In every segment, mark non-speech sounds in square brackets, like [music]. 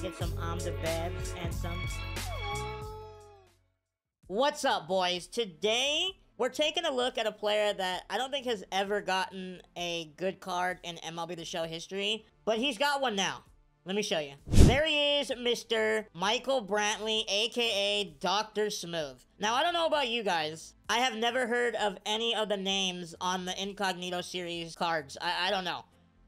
get some Om the Bebs and some. What's up, boys? Today, we're taking a look at a player that I don't think has ever gotten a good card in MLB The Show history, but he's got one now. Let me show you. There he is, Mr. Michael Brantley, aka Dr. Smooth. Now, I don't know about you guys. I have never heard of any of the names on the Incognito series cards. I, I don't know.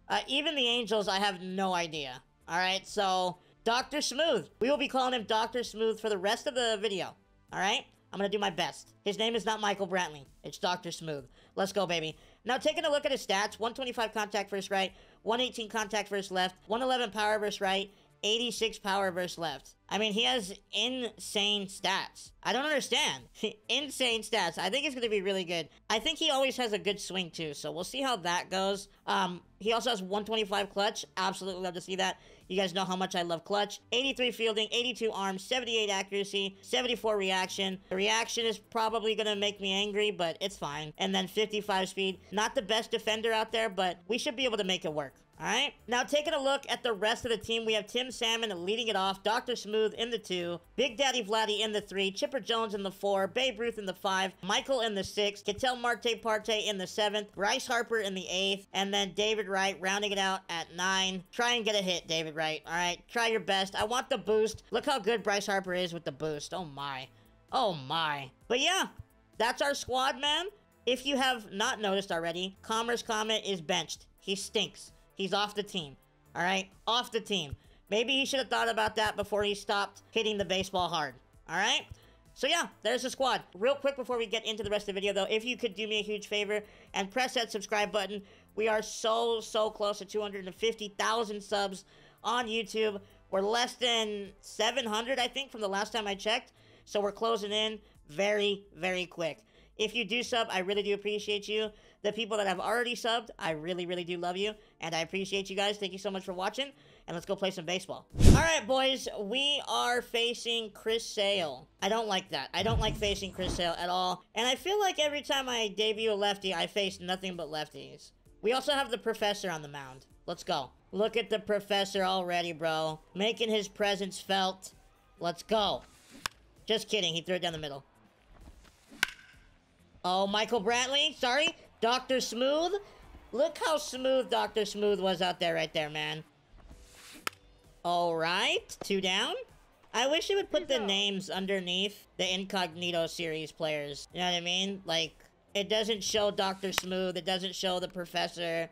Uh, even the Angels, I have no idea. Alright, so Dr. Smooth. We will be calling him Dr. Smooth for the rest of the video. Alright? I'm gonna do my best. His name is not Michael Brantley. It's Dr. Smooth. Let's go, baby. Now, taking a look at his stats, 125 contact versus right, 118 contact versus left, 111 power versus right, 86 power versus left. I mean, he has insane stats. I don't understand. [laughs] insane stats. I think he's going to be really good. I think he always has a good swing, too, so we'll see how that goes. Um, he also has 125 clutch. Absolutely love to see that. You guys know how much I love clutch. 83 fielding, 82 arms, 78 accuracy, 74 reaction. The reaction is probably going to make me angry, but it's fine. And then 55 speed. Not the best defender out there, but we should be able to make it work. All right. Now, taking a look at the rest of the team, we have Tim Salmon leading it off, Dr. Smooth in the two, Big Daddy Vladdy in the three, Chipper Jones in the four, Babe Ruth in the five, Michael in the six, Ketel Marte Parte in the seventh, Bryce Harper in the eighth, and then David Wright rounding it out at nine. Try and get a hit, David Wright. All right. Try your best. I want the boost. Look how good Bryce Harper is with the boost. Oh, my. Oh, my. But yeah, that's our squad, man. If you have not noticed already, Commerce Comet is benched. He stinks. He's off the team. All right? Off the team. Maybe he should have thought about that before he stopped hitting the baseball hard. All right? So yeah, there's the squad. Real quick before we get into the rest of the video though, if you could do me a huge favor and press that subscribe button. We are so, so close to 250,000 subs on YouTube. We're less than 700, I think, from the last time I checked. So we're closing in very, very quick. If you do sub, I really do appreciate you. The people that have already subbed, I really, really do love you. And I appreciate you guys. Thank you so much for watching. And let's go play some baseball. All right, boys. We are facing Chris Sale. I don't like that. I don't like facing Chris Sale at all. And I feel like every time I debut a lefty, I face nothing but lefties. We also have the professor on the mound. Let's go. Look at the professor already, bro. Making his presence felt. Let's go. Just kidding. He threw it down the middle. Oh, Michael Brantley. Sorry. Dr. Smooth? Look how smooth Dr. Smooth was out there right there, man. Alright, two down. I wish it would put the names underneath the Incognito series players. You know what I mean? Like, it doesn't show Dr. Smooth, it doesn't show the Professor,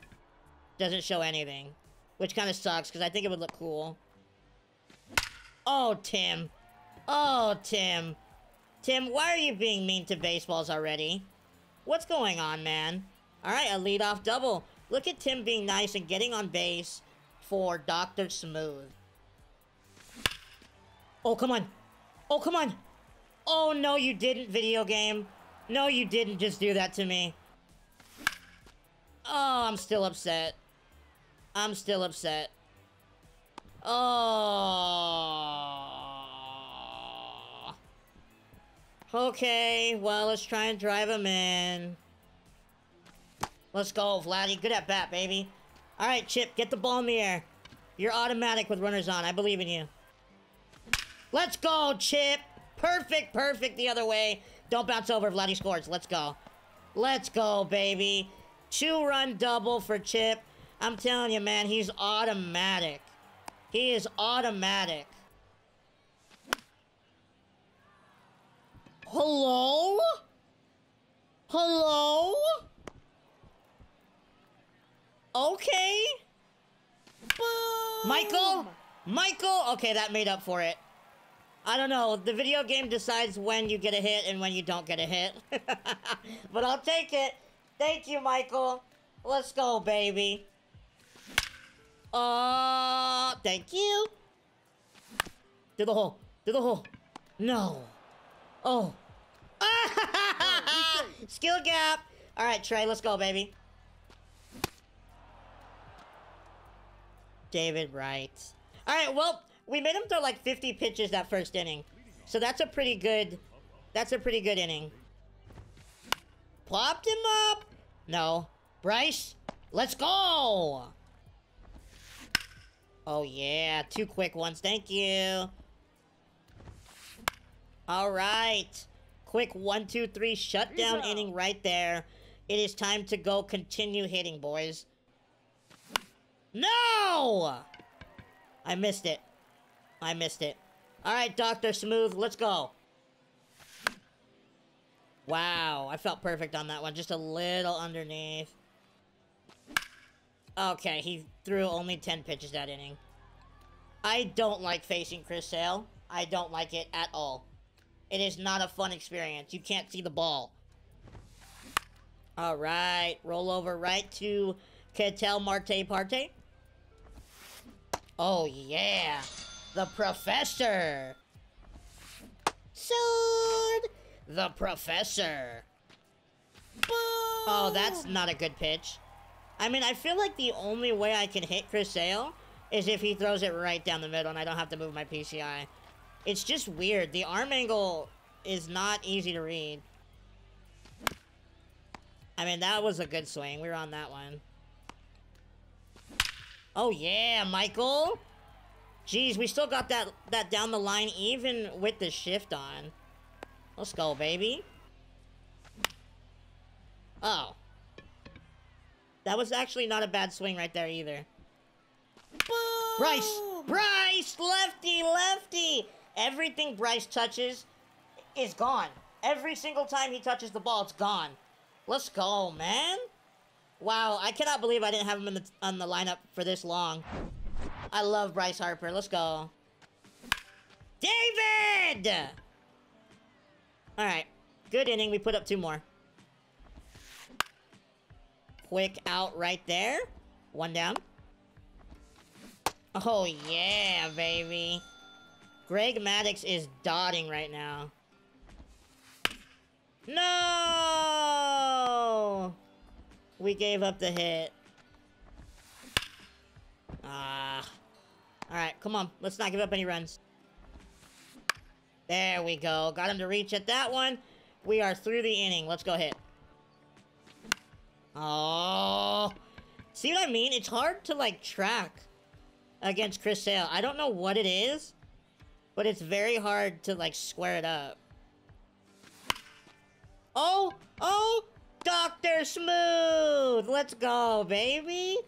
doesn't show anything. Which kind of sucks, because I think it would look cool. Oh, Tim. Oh, Tim. Tim, why are you being mean to baseballs already? What's going on, man? All right, a leadoff double. Look at Tim being nice and getting on base for Dr. Smooth. Oh, come on. Oh, come on. Oh, no, you didn't, video game. No, you didn't just do that to me. Oh, I'm still upset. I'm still upset. Oh. Okay, well, let's try and drive him in. Let's go, Vladdy. Good at bat, baby. All right, Chip, get the ball in the air. You're automatic with runners on. I believe in you. Let's go, Chip. Perfect, perfect the other way. Don't bounce over. Vladdy scores. Let's go. Let's go, baby. Two-run double for Chip. I'm telling you, man, he's automatic. He is automatic. Hello? Hello? Okay. Boom! Michael? Michael? Okay, that made up for it. I don't know. The video game decides when you get a hit and when you don't get a hit. [laughs] but I'll take it. Thank you, Michael. Let's go, baby. Uh, thank you. To the hole. To the hole. No. Oh. [laughs] Skill gap. All right, Trey, let's go, baby. David Wright. All right, well, we made him throw like 50 pitches that first inning. So that's a pretty good, that's a pretty good inning. Plopped him up. No. Bryce, let's go. Oh, yeah. Two quick ones. Thank you. All right. Quick one, two, three shutdown inning right there. It is time to go continue hitting, boys. No! I missed it. I missed it. All right, Dr. Smooth, let's go. Wow, I felt perfect on that one. Just a little underneath. Okay, he threw only 10 pitches that inning. I don't like facing Chris Sale. I don't like it at all. It is not a fun experience. You can't see the ball. All right, roll over right to Ketel Marte Parte. Oh, yeah. The Professor. Sword. The Professor. Boom. Oh, that's not a good pitch. I mean, I feel like the only way I can hit Chris Sale is if he throws it right down the middle and I don't have to move my PCI. It's just weird. The arm angle is not easy to read. I mean, that was a good swing. We were on that one. Oh, yeah, Michael. Jeez, we still got that, that down the line even with the shift on. Let's go, baby. Oh. That was actually not a bad swing right there either. Boom! Bryce! Bryce! Lefty, lefty! Everything Bryce touches is gone. Every single time he touches the ball, it's gone. Let's go, man. Wow, I cannot believe I didn't have him in the, on the lineup for this long. I love Bryce Harper. Let's go. David! Alright. Good inning. We put up two more. Quick out right there. One down. Oh, yeah, baby. Greg Maddux is dotting right now. No! We gave up the hit. Ah. Alright, come on. Let's not give up any runs. There we go. Got him to reach at that one. We are through the inning. Let's go hit. Oh. See what I mean? It's hard to, like, track against Chris Sale. I don't know what it is, but it's very hard to, like, square it up. Oh! Oh! Dr. Smooth! Let's go, baby!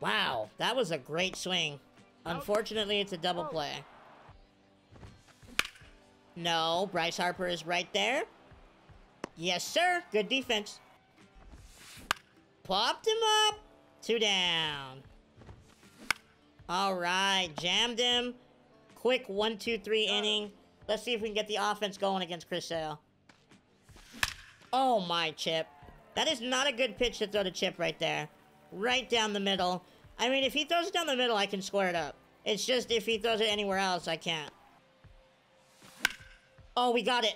Wow, that was a great swing. Unfortunately, it's a double oh. play. No, Bryce Harper is right there. Yes, sir. Good defense. Popped him up. Two down. All right. Jammed him. Quick one, two, three inning. Let's see if we can get the offense going against Chris Sale. Oh, my chip. That is not a good pitch to throw to Chip right there. Right down the middle. I mean, if he throws it down the middle, I can square it up. It's just if he throws it anywhere else, I can't. Oh, we got it.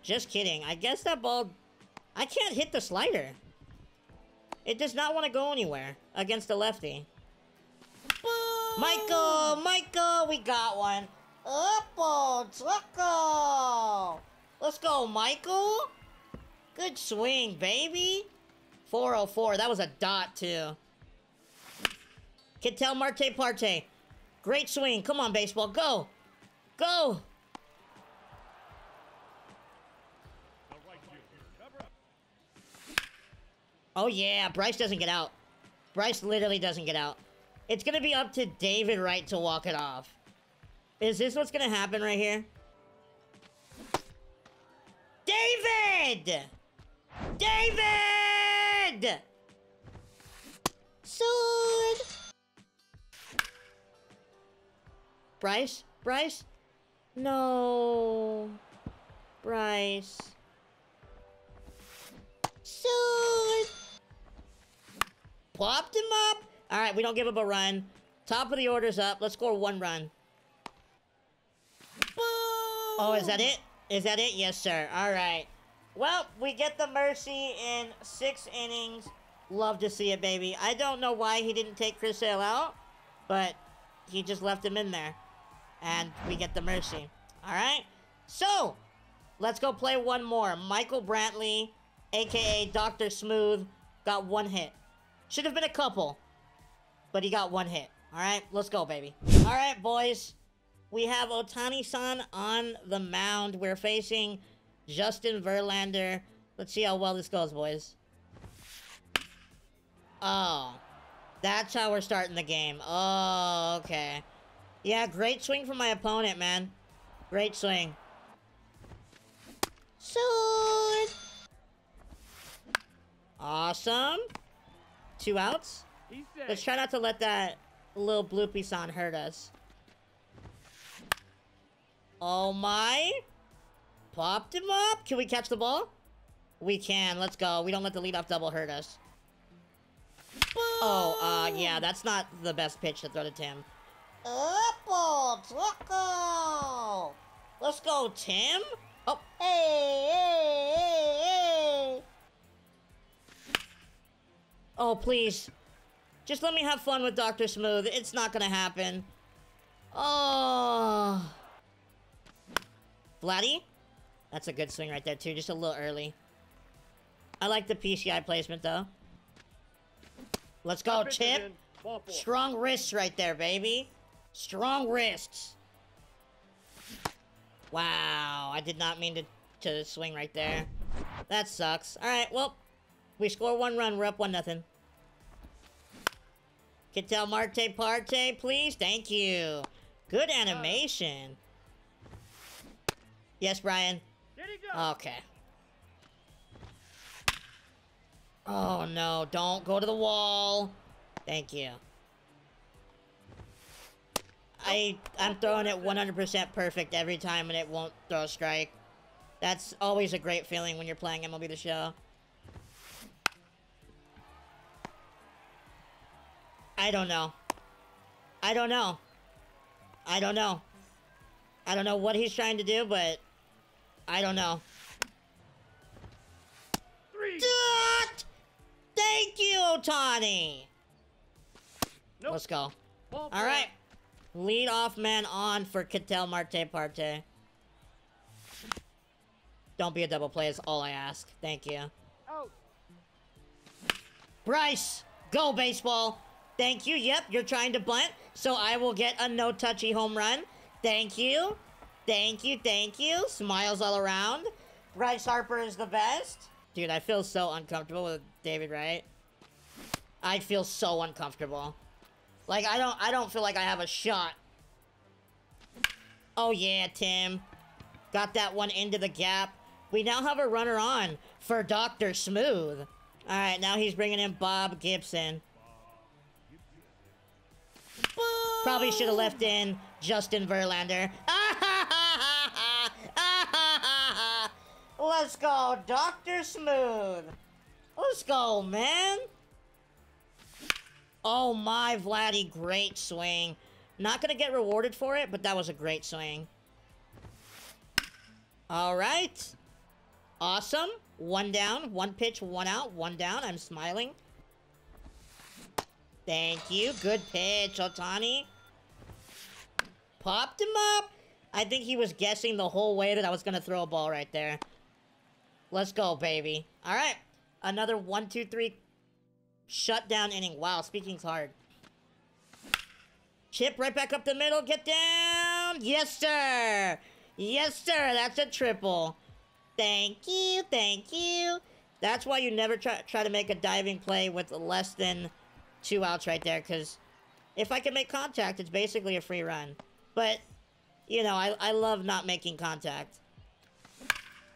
Just kidding. I guess that ball... I can't hit the slider. It does not want to go anywhere against the lefty. Michael! Michael! We got one. Apple! Truckle! Let's go, Michael! Good swing, baby! 404. That was a dot, too. Ketel Marte Parte. Great swing. Come on, baseball. Go! Go! Oh, yeah. Bryce doesn't get out. Bryce literally doesn't get out. It's going to be up to David Wright to walk it off. Is this what's going to happen right here? David! David! Sword! Bryce? Bryce? No. Bryce. Sword! Popped him up. All right, we don't give up a run. Top of the order's up. Let's score one run. Boom! Oh, is that it? Is that it? Yes, sir. All right. Well, we get the mercy in six innings. Love to see it, baby. I don't know why he didn't take Chris Sale out, but he just left him in there. And we get the mercy. All right? So, let's go play one more. Michael Brantley, a.k.a. Dr. Smooth, got one hit. Should have been a couple, but he got one hit. All right, let's go, baby. All right, boys. We have Ohtani-san on the mound. We're facing Justin Verlander. Let's see how well this goes, boys. Oh. That's how we're starting the game. Oh, okay. Yeah, great swing from my opponent, man. Great swing. Sword! Awesome. Two outs. Let's try not to let that little bloopy sound hurt us. Oh my. Popped him up. Can we catch the ball? We can. Let's go. We don't let the leadoff double hurt us. Oh, uh, yeah, that's not the best pitch to throw to Tim. Apple, Taco! Let's go, Tim! Oh, hey, hey, hey, hey! Oh, please. Just let me have fun with Dr. Smooth. It's not gonna happen. Oh. Vladdy? That's a good swing right there, too. Just a little early. I like the PCI placement, though. Let's go, Chip. Strong wrists right there, baby. Strong wrists. Wow, I did not mean to, to swing right there. That sucks. Alright, well, we score one run. We're up one nothing. Ketel Marte Parte, please. Thank you. Good animation. Yes, Brian. Okay. Oh, no. Don't go to the wall. Thank you. I, I'm throwing it 100% perfect every time and it won't throw a strike. That's always a great feeling when you're playing MLB The Show. I don't know. I don't know. I don't know. I don't know what he's trying to do, but I don't know. Three. Thank you, Ohtani. Nope. Let's go. All right. Lead off man on for Ketel Marte Parte. Don't be a double play is all I ask. Thank you. Oh. Bryce, go baseball. Thank you. Yep, you're trying to bunt, so I will get a no-touchy home run. Thank you. Thank you, thank you. Smiles all around. Bryce Harper is the best. Dude, I feel so uncomfortable with David Wright. I feel so uncomfortable. Like, I don't, I don't feel like I have a shot. Oh, yeah, Tim. Got that one into the gap. We now have a runner on for Dr. Smooth. All right, now he's bringing in Bob Gibson. Probably should have left in Justin Verlander. [laughs] Let's go, Dr. Smooth. Let's go, man. Oh my, Vladdy, great swing. Not gonna get rewarded for it, but that was a great swing. All right. Awesome. One down, one pitch, one out, one down. I'm smiling. Thank you. Good pitch, Ohtani. Popped him up. I think he was guessing the whole way that I was going to throw a ball right there. Let's go, baby. All right. Another one, two, three shutdown inning. Wow, speaking's hard. Chip right back up the middle. Get down. Yes, sir. Yes, sir. That's a triple. Thank you. Thank you. That's why you never try, try to make a diving play with less than two outs right there. Because if I can make contact, it's basically a free run. But, you know, I, I love not making contact.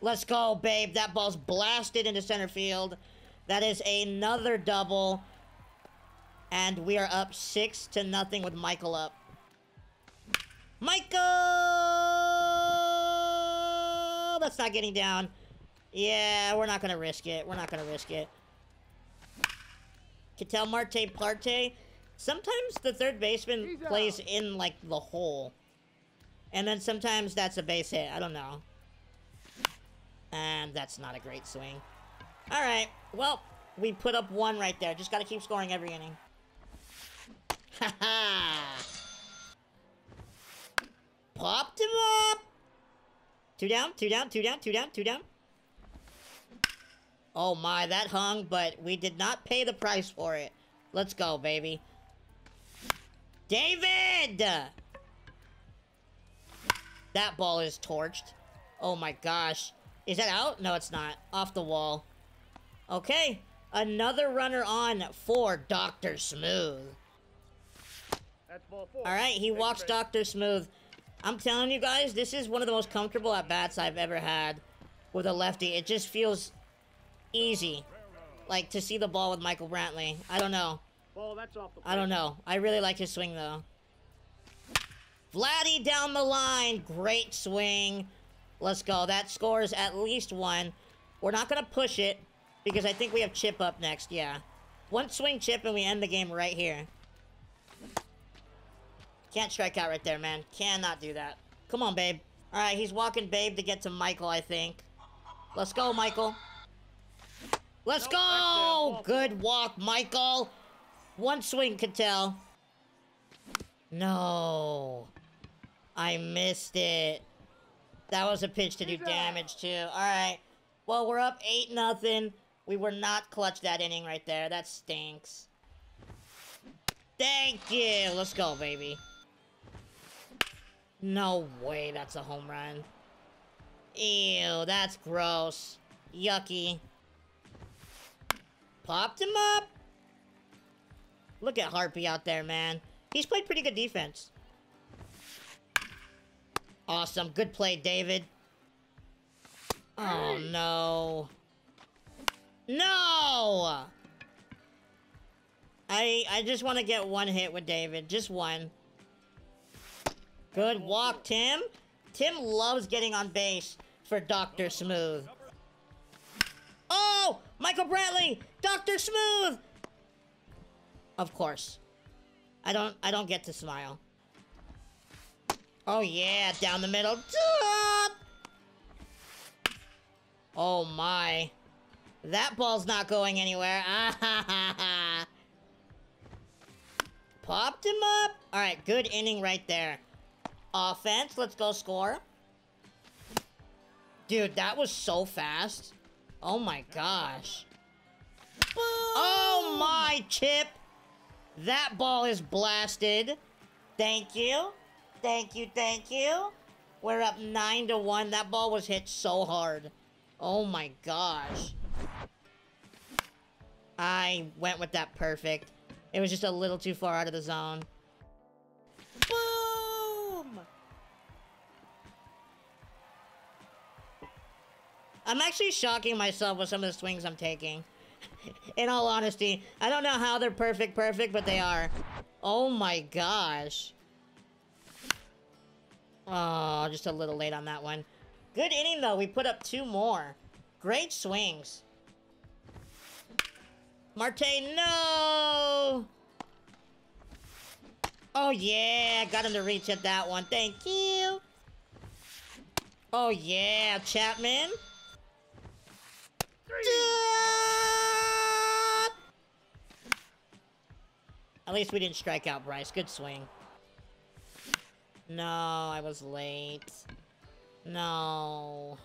Let's go, babe. That ball's blasted into center field. That is another double. And we are up six to nothing with Michael up. Michael! That's not getting down. Yeah, we're not going to risk it. We're not going to risk it. Ketel Marte Parte. Sometimes the third baseman plays in, like, the hole. And then sometimes that's a base hit. I don't know. And that's not a great swing. Alright, well, we put up one right there. Just gotta keep scoring every inning. Ha [laughs] ha! Popped him up! Two down, two down, two down, two down, two down. Oh my, that hung, but we did not pay the price for it. Let's go, baby. David! That ball is torched. Oh my gosh. Is that out? No, it's not. Off the wall. Okay. Another runner on for Dr. Smooth. That's ball four. All right, he Take walks. Dr. Smooth. I'm telling you guys, this is one of the most comfortable at bats I've ever had with a lefty. It just feels easy. Like to see the ball with Michael Brantley. I don't know. Ball, that's off the I don't know. I really like his swing though. Vladdy down the line. Great swing. Let's go. That scores at least one. We're not going to push it because I think we have Chip up next. Yeah. One swing Chip and we end the game right here. Can't strike out right there, man. Cannot do that. Come on, babe. All right, he's walking Babe to get to Michael, I think. Let's go, Michael. Let's Nope, go! Good walk, Michael. One swing could tell. No. I missed it. That was a pitch to do damage too. Alright. Well, we're up 8 nothing. We were not clutch that inning right there. That stinks. Thank you. Let's go, baby. No way that's a home run. Ew, that's gross. Yucky. Popped him up. Look at Harpy out there, man. He's played pretty good defense. Awesome. Good play, David. Oh, no. No! I I just want to get one hit with David. Just one. Good walk, Tim. Tim loves getting on base for Dr. Smooth. Michael Brantley, Dr. Smooth! Of course. I don't I don't get to smile. Oh yeah, down the middle. Oh my. That ball's not going anywhere. [laughs] Popped him up. Alright, good inning right there. Offense, let's go score. Dude, that was so fast. Oh my gosh. Oh, oh my chip. That ball is blasted. Thank you. Thank you, thank you. We're up 9 to 1. That ball was hit so hard. Oh my gosh. I went with that perfect. It was just a little too far out of the zone. I'm actually shocking myself with some of the swings I'm taking. [laughs] In all honesty, I don't know how they're perfect, perfect, but they are. Oh my gosh. Oh, just a little late on that one. Good inning, though. We put up two more. Great swings. Marte, no! Oh, yeah. Got him to reach at that one. Thank you. Oh, yeah. Chapman. At least we didn't strike out Bryce. Good swing. No, I was late. No.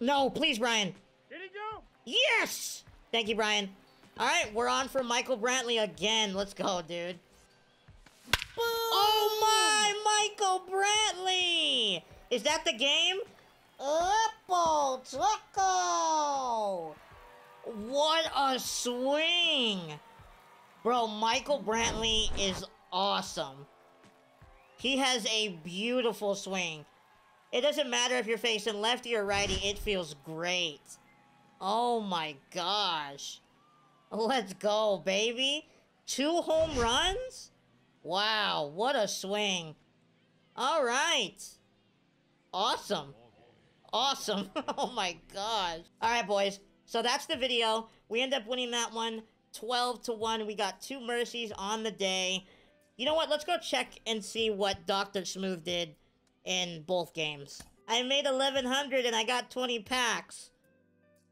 No, please, Brian. Did he go? Yes! Thank you, Brian. All right, we're on for Michael Brantley again. Let's go, dude. Oh my, Michael Brantley! Is that the game? Apple Taco! What a swing! Bro, Michael Brantley is awesome. He has a beautiful swing. It doesn't matter if you're facing lefty or righty, it feels great. Oh my gosh. Let's go, baby. Two home runs? Wow, what a swing. All right. Awesome. Awesome. [laughs] oh my gosh. All right, boys. So that's the video. We end up winning that one 12 to 1. We got two mercies on the day. You know what? Let's go check and see what Dr. Smooth did in both games. I made 1100 and I got 20 packs.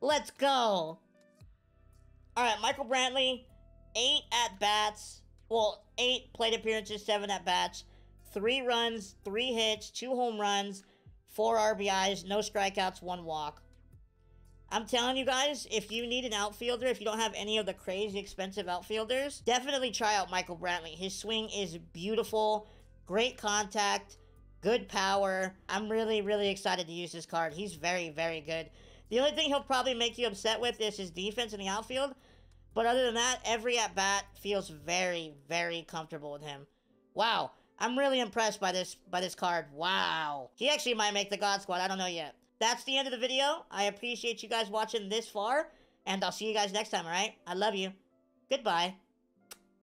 Let's go. All right, Michael Brantley, eight at bats. Well, eight plate appearances, seven at bats, three runs, three hits, two home runs, four RBIs, no strikeouts, one walk. I'm telling you guys, if you need an outfielder, if you don't have any of the crazy expensive outfielders, definitely try out Michael Brantley. His swing is beautiful, great contact, good power. I'm really, really excited to use this card. He's very, very good. The only thing he'll probably make you upset with is his defense in the outfield. But other than that, every at bat feels very, very comfortable with him. Wow. I'm really impressed by this by this card. Wow. He actually might make the God Squad. I don't know yet. That's the end of the video. I appreciate you guys watching this far. And I'll see you guys next time, alright? I love you. Goodbye.